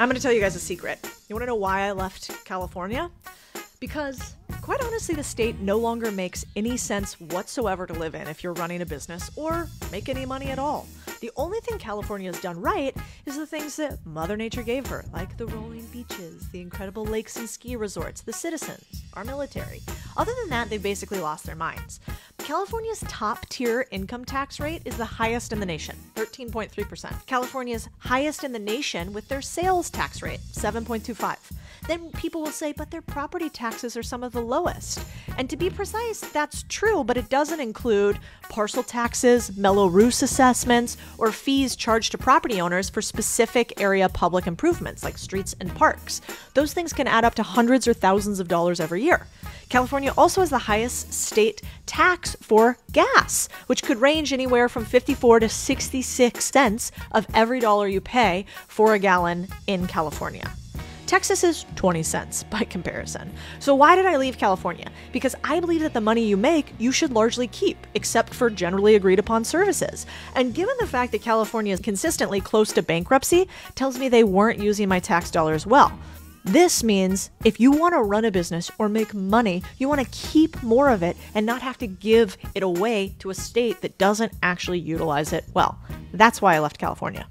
I'm going to tell you guys a secret. You want to know why I left California? Because, quite honestly, the state no longer makes any sense whatsoever to live in if you're running a business or make any money at all. The only thing California has done right is the things that Mother Nature gave her, like the rolling beaches, the incredible lakes and ski resorts, the citizens, our military. Other than that, they've basically lost their minds. California's top tier income tax rate is the highest in the nation, 13.3%. California's highest in the nation with their sales tax rate, 7.25. Then people will say, but their property taxes are some of the lowest. And to be precise, that's true, but it doesn't include parcel taxes, Mello-Roos assessments, or fees charged to property owners for specific area public improvements like streets and parks. Those things can add up to hundreds or thousands of dollars every year. California also has the highest state tax for gas, which could range anywhere from 54 to 66 cents of every dollar you pay for a gallon in California. Texas is 20 cents by comparison. So, why did I leave California? Because I believe that the money you make, you should largely keep, except for generally agreed upon services. And given the fact that California is consistently close to bankruptcy, tells me they weren't using my tax dollars well. This means if you want to run a business or make money, you want to keep more of it and not have to give it away to a state that doesn't actually utilize it well. That's why I left California.